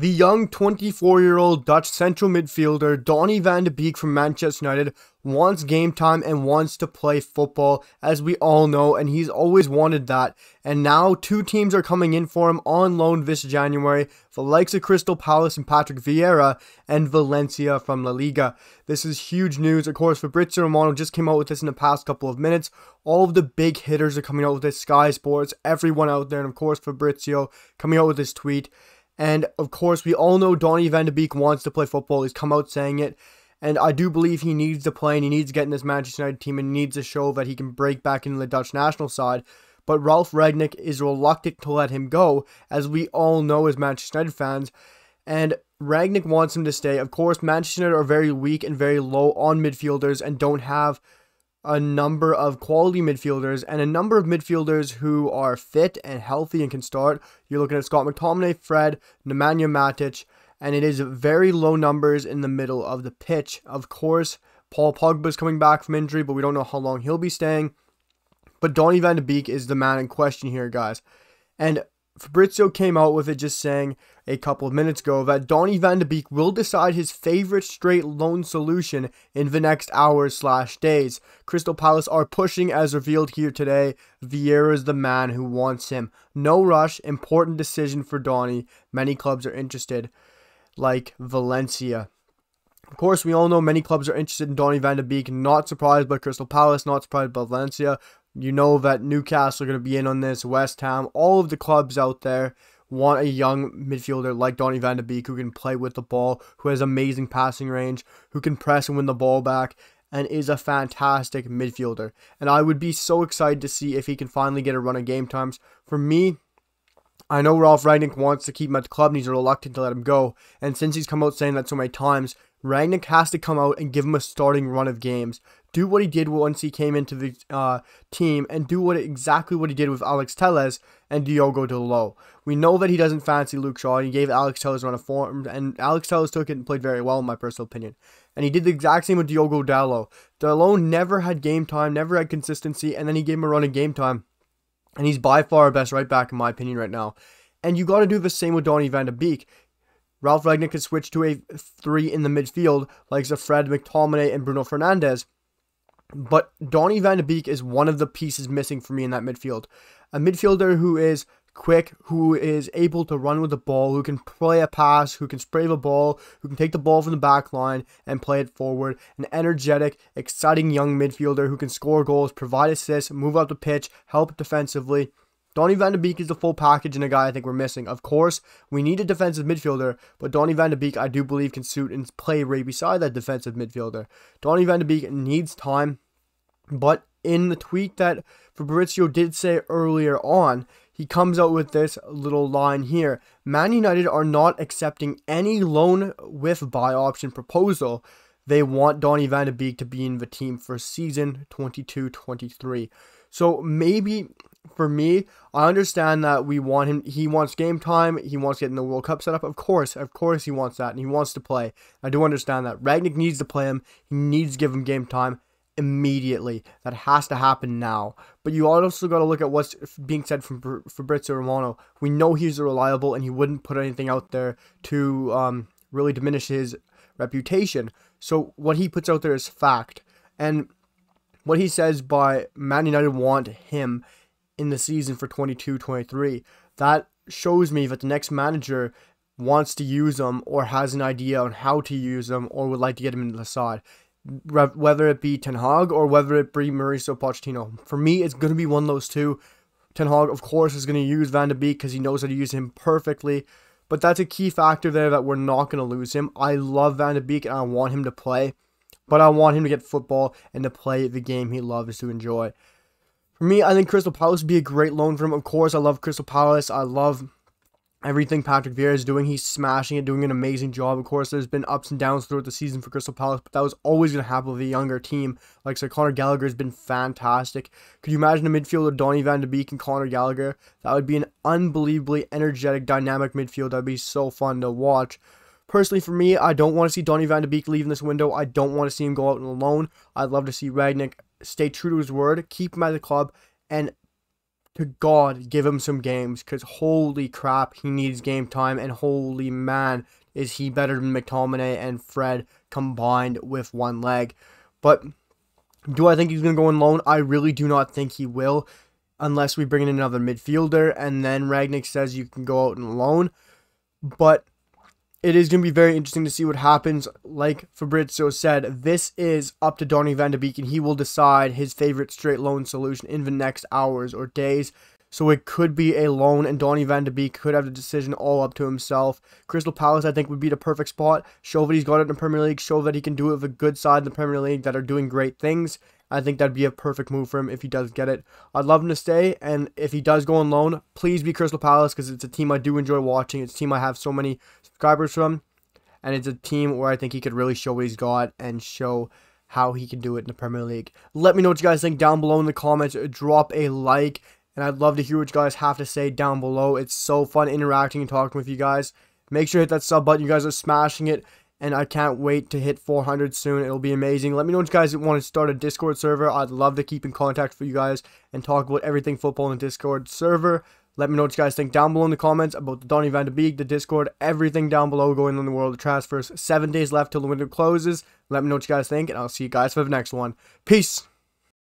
The young 24 year old Dutch central midfielder Donny van de Beek from Manchester United wants game time and wants to play football, as we all know, and he's always wanted that. And now two teams are coming in for him on loan this January the likes of Crystal Palace and Patrick Vieira, and Valencia from La Liga. This is huge news. Of course, Fabrizio Romano just came out with this in the past couple of minutes. All of the big hitters are coming out with this Sky Sports, everyone out there, and of course, Fabrizio coming out with this tweet. And of course, we all know Donny van de Beek wants to play football. He's come out saying it. And I do believe he needs to play and he needs to get in this Manchester United team and needs to show that he can break back into the Dutch national side. But Ralf Rangnick is reluctant to let him go, as we all know as Manchester United fans. And Ragnick wants him to stay. Of course, Manchester United are very weak and very low on midfielders and don't have a number of quality midfielders and a number of midfielders who are fit and healthy and can start. You're looking at Scott McTominay, Fred, Nemanja Matic, and it is very low numbers in the middle of the pitch. Of course, Paul Pogba is coming back from injury, but we don't know how long he'll be staying. But Donny van de Beek is the man in question here, guys. And Fabrizio came out with it just saying a couple of minutes ago that Donny van de Beek will decide his favorite straight loan solution in the next hours slash days. Crystal Palace are pushing as revealed here today. Vieira is the man who wants him. No rush, important decision for Donny. Many clubs are interested, like Valencia. Of course, we all know many clubs are interested in Donny van de Beek. Not surprised by Crystal Palace, not surprised by Valencia. You know that Newcastle are going to be in on this, West Ham, all of the clubs out there want a young midfielder like Donny van de Beek who can play with the ball, who has amazing passing range, who can press and win the ball back, and is a fantastic midfielder. And I would be so excited to see if he can finally get a run of game times. For me, I know Ralf Rangnick wants to keep him at the club and he's reluctant to let him go. And since he's come out saying that so many times, Rangnick has to come out and give him a starting run of games. Do what he did once he came into the uh, team, and do what exactly what he did with Alex Telles and Diogo Dalot. We know that he doesn't fancy Luke Shaw, and he gave Alex Telles a run of form, and Alex Telles took it and played very well, in my personal opinion. And he did the exact same with Diogo Dalot. Dalot never had game time, never had consistency, and then he gave him a run of game time. And he's by far our best right back, in my opinion, right now. And you got to do the same with Donny van de Beek. Ralf Rangnick could switch to a three in the midfield, like Fred McTominay and Bruno Fernandes. But Donny van de Beek is one of the pieces missing for me in that midfield. A midfielder who is quick, who is able to run with the ball, who can play a pass, who can spray the ball, who can take the ball from the back line and play it forward. An energetic, exciting young midfielder who can score goals, provide assists, move up the pitch, help defensively. Donny van de Beek is the full package and a guy I think we're missing. Of course, we need a defensive midfielder, but Donny van de Beek I do believe can suit and play right beside that defensive midfielder. Donny van de Beek needs time, but in the tweet that Fabrizio did say earlier on, he comes out with this little line here. Man United are not accepting any loan with buy option proposal. They want Donny van de Beek to be in the team for season 22-23. So maybe for me, I understand that we want him. He wants game time. He wants to get in the World Cup setup. Of course, of course, he wants that, and he wants to play. I do understand that. Ragnick needs to play him. He needs to give him game time immediately. That has to happen now. But you also got to look at what's being said from Fabrizio Romano. We know he's reliable, and he wouldn't put anything out there to um, really diminish his reputation. So what he puts out there is fact, and what he says by Man United want him in the season for 22 23. That shows me that the next manager wants to use them or has an idea on how to use them or would like to get him into the side. Whether it be Ten Hag or whether it be Mauricio Pochettino. For me, it's going to be one of those two. Ten Hag, of course, is going to use Van de Beek because he knows how to use him perfectly. But that's a key factor there that we're not going to lose him. I love Van de Beek and I want him to play. But I want him to get football and to play the game he loves to enjoy. For me, I think Crystal Palace would be a great loan for him. Of course, I love Crystal Palace. I love everything Patrick Vieira is doing. He's smashing it, doing an amazing job. Of course, there's been ups and downs throughout the season for Crystal Palace, but that was always going to happen with a younger team. Like Sir Conor Gallagher has been fantastic. Could you imagine a midfielder Donny van de Beek and Conor Gallagher? That would be an unbelievably energetic, dynamic midfield. That'd be so fun to watch. Personally, for me, I don't want to see Donny van de Beek leaving this window. I don't want to see him go out alone. I'd love to see Rangnick stay true to his word, keep him at the club, and to God, give him some games because holy crap, he needs game time, and holy man, is he better than McTominay and Fred combined with one leg. But do I think he's going to go on loan? I really do not think he will unless we bring in another midfielder and then Rangnick says you can go out and loan. But it is going to be very interesting to see what happens. Like Fabrizio said, this is up to Donny van de Beek, and he will decide his favorite straight loan solution in the next hours or days. So it could be a loan, and Donny van de Beek could have the decision all up to himself. Crystal Palace, I think, would be the perfect spot. Show that he's got it in the Premier League. Show that he can do it with a good side in the Premier League that are doing great things. I think that'd be a perfect move for him if he does get it. I'd love him to stay, and if he does go on loan, please be Crystal Palace because it's a team I do enjoy watching. It's a team I have so many subscribers from, and it's a team where I think he could really show what he's got and show how he can do it in the Premier League. Let me know what you guys think down below in the comments. Drop a like, and I'd love to hear what you guys have to say down below. It's so fun interacting and talking with you guys. Make sure to hit that sub button. You guys are smashing it and I can't wait to hit 400 soon. It'll be amazing. Let me know if you guys want to start a Discord server. I'd love to keep in contact with you guys and talk about everything football in the Discord server. Let me know what you guys think down below in the comments about the Donny van de Beek, the Discord, everything down below going on in the world of transfers. Seven days left till the window closes. Let me know what you guys think, and I'll see you guys for the next one. Peace.